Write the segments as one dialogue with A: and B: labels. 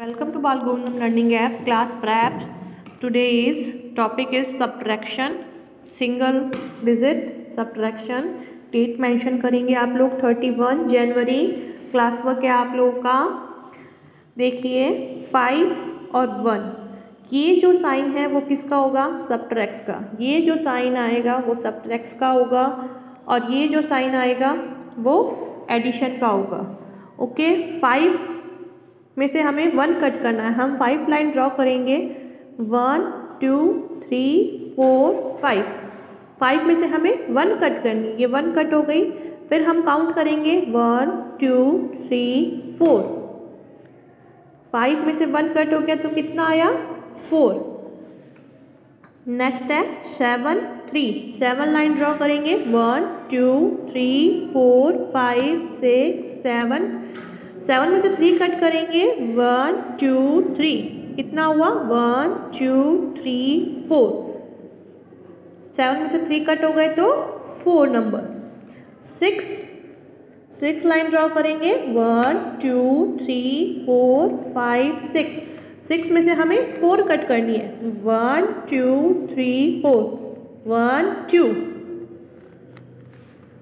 A: Welcome to Balgondam Learning App, class prep. Is, topic is subtraction, single digit subtraction. Date mention करेंगे आप लोग thirty one जनवरी class work है आप लोगों का. देखिए फाइव और वन ये जो साइन है वो किसका होगा? सब्ट्रैक्स का. ये जो साइन आएगा वो सब्ट्रैक्स का होगा और ये जो साइन आएगा वो एडिशन का होगा. ओके फाइव में से हमें वन कट करना है। हम फाइव लाइन ड्रॉ करेंगे। One two three four five five में से हमें वन कट करनी ये वन कट हो गई। फिर हम काउंट करेंगे। One two three four five में से वन कट हो गया तो कितना आया? फोर नेक्स्ट है seven three seven line draw करेंगे। One two three four five six seven seven में से थ्री कट करेंगे. वन टू थ्री कितना हुआ? One two three four seven में से थ्री कट हो गए तो four number six six line draw करेंगे. One two three four five six six में से हमें फोर कट करनी है. One two three four one two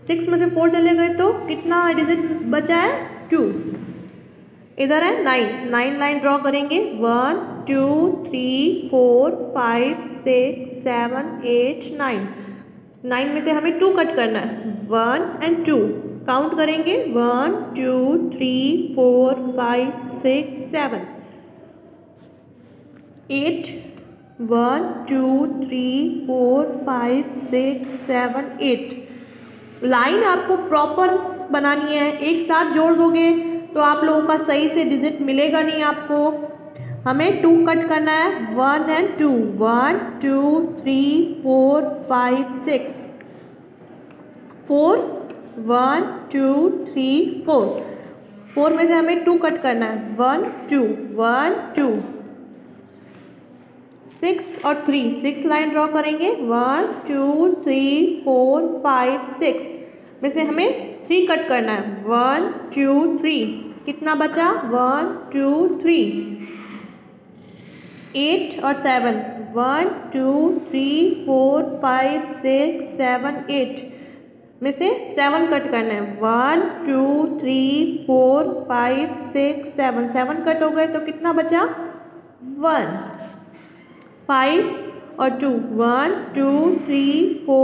A: six में से फोर चले गए तो कितना डिजिट बचा है? टू इधर है नाइन नाइन लाइन ड्रॉ करेंगे. One two three four five six seven eight nine nine में से हमें टू कट करना है. वन एंड टू काउंट करेंगे. One two three four five six seven eight one two three four five six seven eight line आपको proper बनानी है. एक साथ जोड़ दोगे. तो आप लोगों का सही से डिजिट मिलेगा नहीं आपको। हमें टू कट करना है। One and two one two three four five six four one two three four four में से हमें टू कट करना है। One two one two six और थ्री सिक्स लाइन ड्रॉ करेंगे। One two three four five six में से हमें थ्री कट करना है. वन टू थ्री कितना बचा? वन टू थ्री एट और seven one two three four five six seven eight में से सेवन कट करना है. One two three four five six seven seven cut हो गए तो कितना बचा? वन फाइव और two one two three four